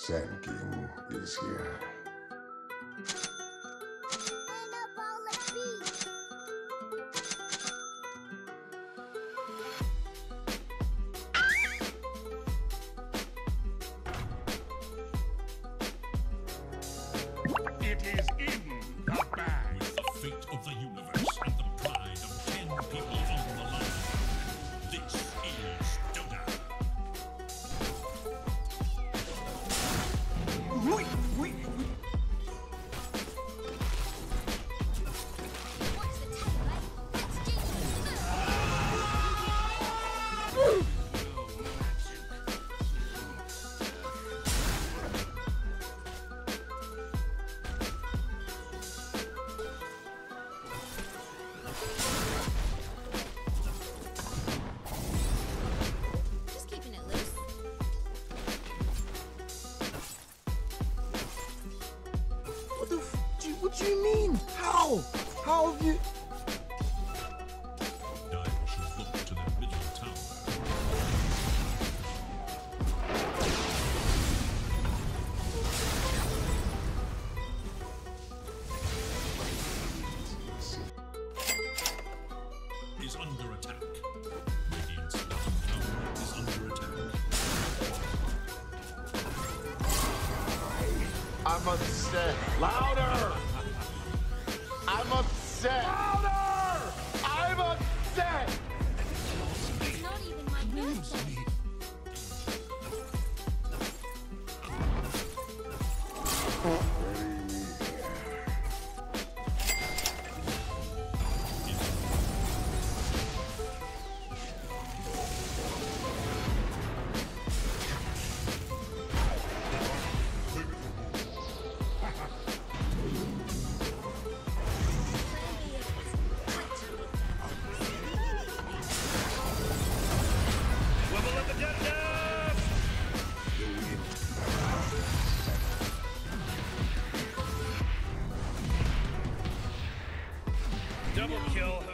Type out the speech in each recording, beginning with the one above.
Sand King is here. It is do you, what do you mean? How? How have you? Dire should look to their middle tower. Is under attack. Radiant's bottom tower is under attack. I'm upset. Louder! I'm upset. Louder! I'm upset. It's not even my birthday. Level Double kill.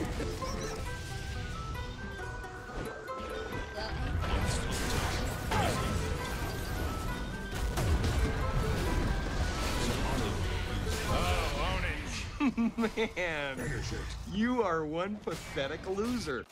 Oh, Man, you are one pathetic loser.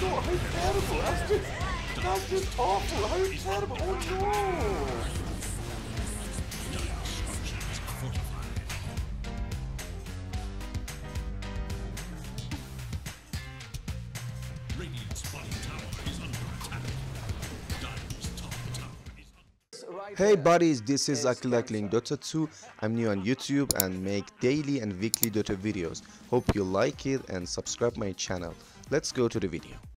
no, how terrible! That's just, that's just awful! How terrible! Oh no! Hey buddies, this is Ugly Duckling Dota 2. I'm new on YouTube and make daily and weekly Dota videos. Hope you like it and subscribe my channel. Let's go to the video.